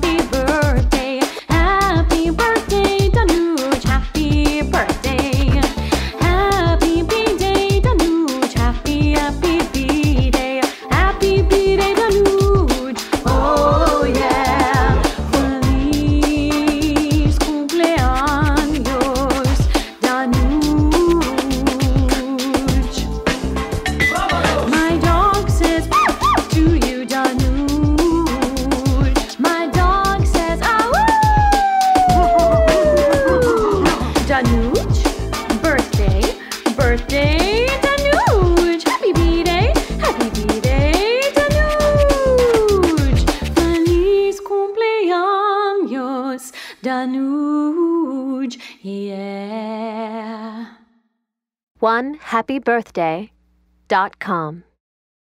be birthday. Nuge, yeah. One happy birthday dot com.